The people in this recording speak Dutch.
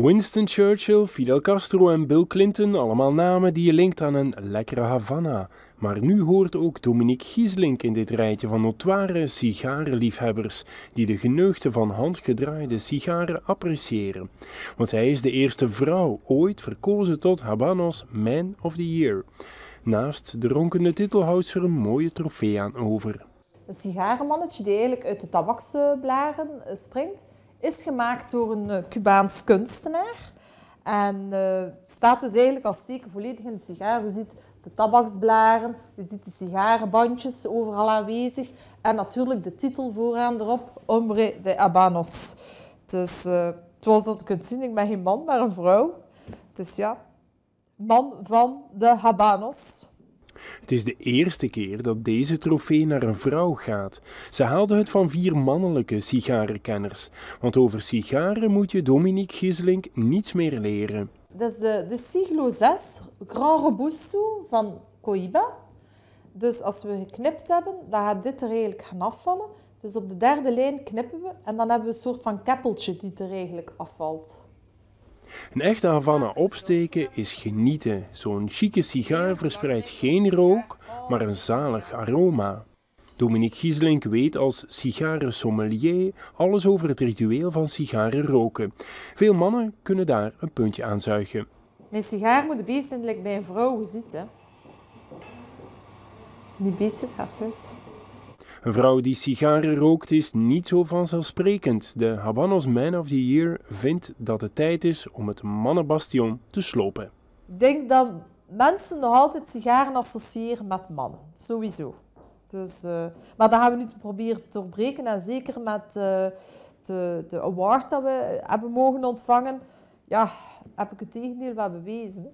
Winston Churchill, Fidel Castro en Bill Clinton, allemaal namen die je linkt aan een lekkere Havana. Maar nu hoort ook Dominique Gieslink in dit rijtje van notoire sigarenliefhebbers die de geneugten van handgedraaide sigaren appreciëren. Want hij is de eerste vrouw ooit verkozen tot Habanos Man of the Year. Naast de ronkende titelhoudster een mooie trofee aan over. Een sigarenmannetje die eigenlijk uit de tabaksblaren springt is gemaakt door een uh, Cubaans kunstenaar. En uh, staat dus eigenlijk als teken volledig in de sigaar. Je ziet de tabaksblaren, je ziet de sigarenbandjes overal aanwezig. En natuurlijk de titel vooraan erop, Hombre de Habanos. Dus uh, zoals dat je kunt zien, ik ben geen man, maar een vrouw. Dus ja, man van de Habanos. Het is de eerste keer dat deze trofee naar een vrouw gaat. Ze haalde het van vier mannelijke sigarenkenners. Want over sigaren moet je Dominique Gisling niets meer leren. Dat is de, de Siglo 6 Grand Robusto van Coiba. Dus als we geknipt hebben, dan gaat dit er eigenlijk gaan afvallen. Dus op de derde lijn knippen we en dan hebben we een soort van keppeltje die er eigenlijk afvalt. Een echte Havana opsteken is genieten. Zo'n chique sigaar verspreidt geen rook, maar een zalig aroma. Dominique Gieselink weet als sigarensommelier alles over het ritueel van sigaren roken. Veel mannen kunnen daar een puntje aan zuigen. Mijn sigaar moet beestelijk bij een vrouw zitten. Die beest gaat uit. Een vrouw die sigaren rookt is niet zo vanzelfsprekend. De Habanos Man of the Year vindt dat het tijd is om het mannenbastion te slopen. Ik denk dat mensen nog altijd sigaren associëren met mannen, sowieso. Dus, uh, maar dat gaan we nu proberen te doorbreken en zeker met uh, de, de award dat we hebben mogen ontvangen, ja, heb ik het tegendeel wel bewezen.